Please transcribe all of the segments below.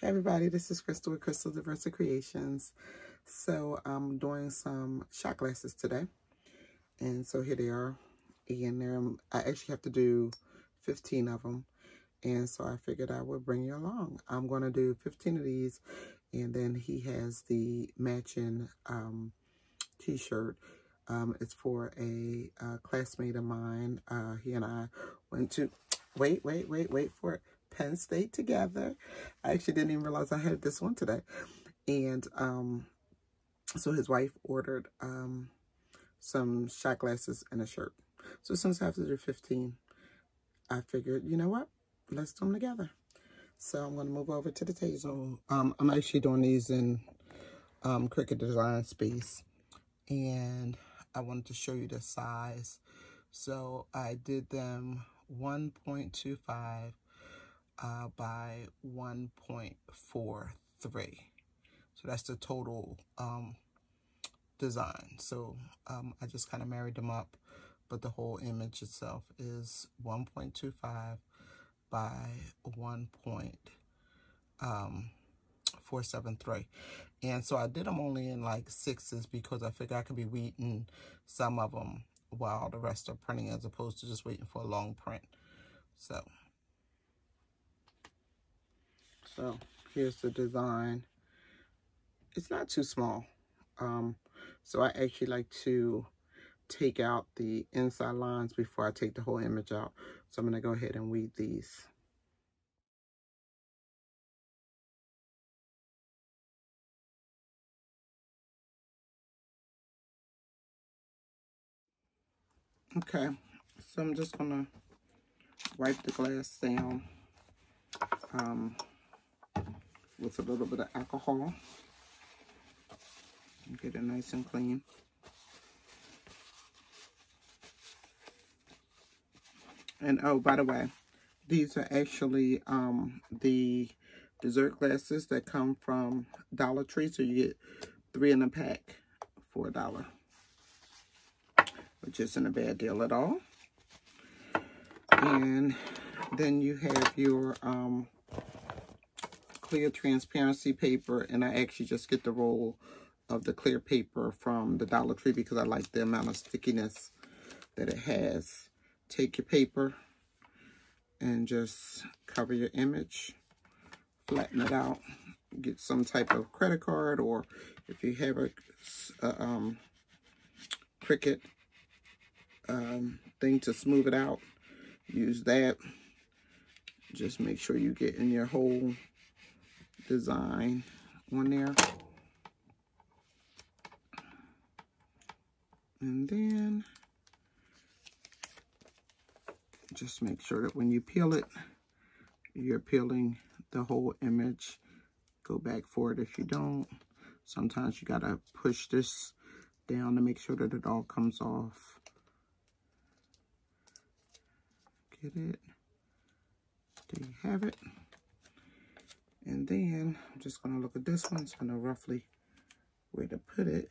Hey everybody, this is Crystal with Crystal Diversi Creations. So I'm doing some shot glasses today. And so here they are. And um, I actually have to do 15 of them. And so I figured I would bring you along. I'm going to do 15 of these. And then he has the matching um, t-shirt. Um, it's for a, a, classmate of mine. Uh, he and I went to, wait, wait, wait, wait for it. Penn State together. I actually didn't even realize I had this one today. And um, so his wife ordered um, some shot glasses and a shirt. So since I have to do 15, I figured, you know what? Let's do them together. So I'm going to move over to the table. Um, I'm actually doing these in um, Cricut Design Space. And I wanted to show you the size. So I did them 1.25 uh, by 1.43. So that's the total um, design. So um, I just kind of married them up, but the whole image itself is 1.25 by 1.473. Um, and so I did them only in like sixes because I figured I could be weeding some of them while the rest are printing as opposed to just waiting for a long print. So so here's the design. It's not too small. Um, so I actually like to take out the inside lines before I take the whole image out. So I'm going to go ahead and weed these. Okay, so I'm just going to wipe the glass down. Um, with a little bit of alcohol. Get it nice and clean. And oh, by the way, these are actually um, the dessert glasses that come from Dollar Tree. So you get three in a pack for a dollar, which isn't a bad deal at all. And then you have your um, clear transparency paper and I actually just get the roll of the clear paper from the Dollar Tree because I like the amount of stickiness that it has. Take your paper and just cover your image, flatten it out, get some type of credit card or if you have a, a um, Cricut um, thing to smooth it out, use that. Just make sure you get in your whole design on there. And then just make sure that when you peel it, you're peeling the whole image. Go back for it if you don't. Sometimes you gotta push this down to make sure that it all comes off. Get it? There you have it. And then I'm just going to look at this one so I know roughly where to put it.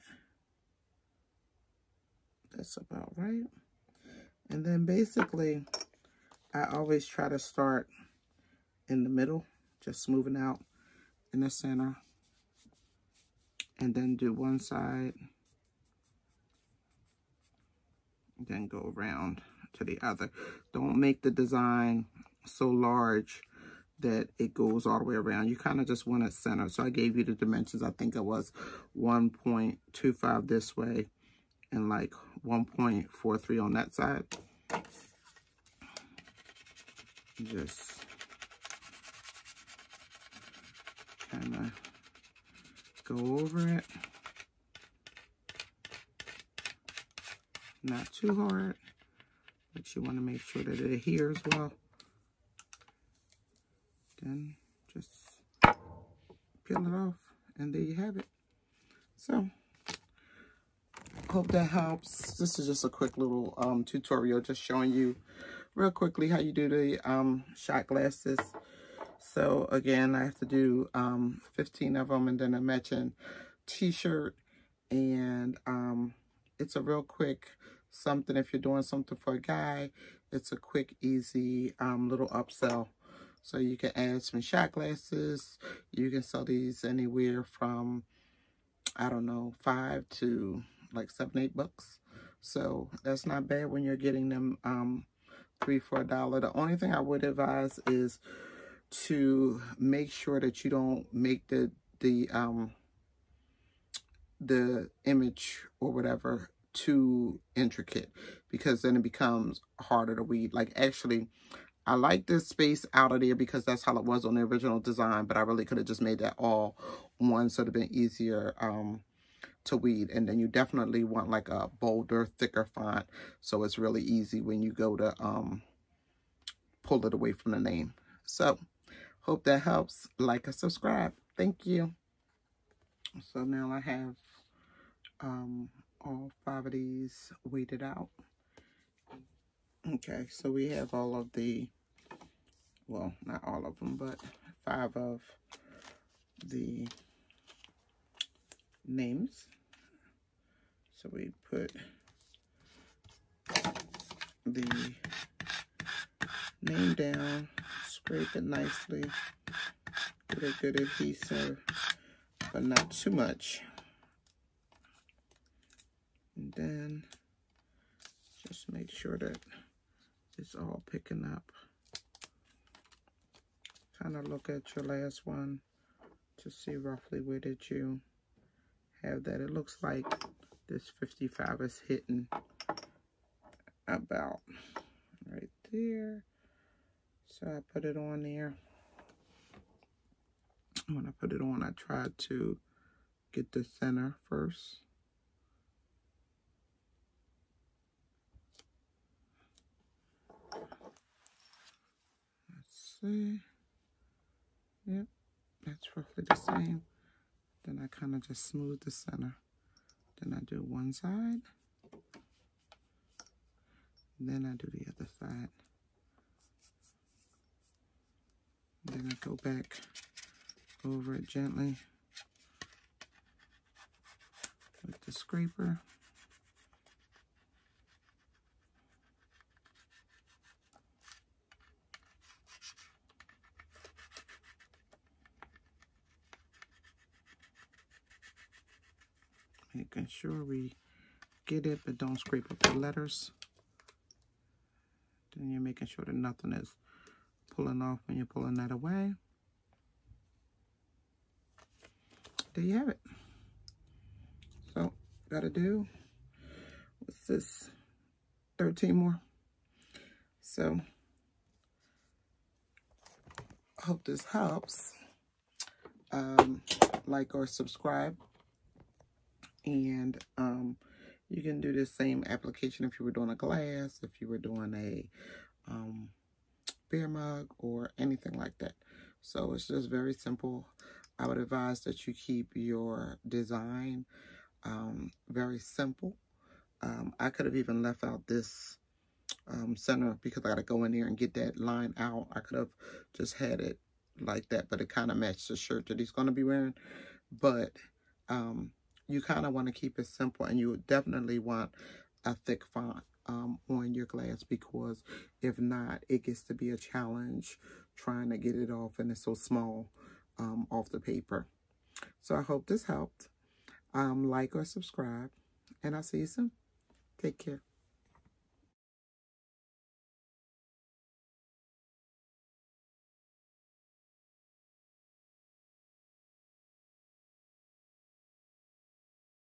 That's about right. And then basically, I always try to start in the middle, just smoothing out in the center. And then do one side. Then go around to the other. Don't make the design so large that it goes all the way around. You kind of just want it centered. So I gave you the dimensions. I think it was 1.25 this way and like 1.43 on that side. Just kind of go over it. Not too hard, but you want to make sure that it adheres well then just peel it off and there you have it. So, hope that helps. This is just a quick little um, tutorial just showing you real quickly how you do the um, shot glasses. So again, I have to do um, 15 of them and then a matching t-shirt. And um, it's a real quick something if you're doing something for a guy. It's a quick, easy um, little upsell So you can add some shot glasses. You can sell these anywhere from, I don't know, five to like seven, eight bucks. So that's not bad when you're getting them um, three for a dollar. The only thing I would advise is to make sure that you don't make the the um the image or whatever too intricate because then it becomes harder to weed. Like actually, I like this space out of there because that's how it was on the original design, but I really could have just made that all one so it would have been easier um, to weed. And then you definitely want like a bolder, thicker font so it's really easy when you go to um, pull it away from the name. So, hope that helps. Like and subscribe. Thank you. So now I have um, all five of these weeded out. Okay, so we have all of the, well, not all of them, but five of the names. So we put the name down, scrape it nicely, get a good adhesive, but not too much. And then just make sure that it's all picking up. Kind of look at your last one to see roughly where did you have that. It looks like this 55 is hitting about right there. So I put it on there. When I put it on, I tried to get the center first. See. Yep, that's roughly the same. Then I kind of just smooth the center. Then I do one side. Then I do the other side. Then I go back over it gently with the scraper. Making sure we get it but don't scrape up the letters. Then you're making sure that nothing is pulling off when you're pulling that away. There you have it. So gotta do what's this? 13 more. So I hope this helps. Um, like or subscribe and um, you can do the same application if you were doing a glass, if you were doing a um, beer mug or anything like that. So it's just very simple. I would advise that you keep your design um, very simple. Um, I could have even left out this um, center because I got to go in there and get that line out. I could have just had it like that, but it kind of matched the shirt that he's going to be wearing. But um, you kind of want to keep it simple and you definitely want a thick font um, on your glass because if not, it gets to be a challenge trying to get it off and it's so small um, off the paper. So I hope this helped. Um, like or subscribe and I'll see you soon. Take care.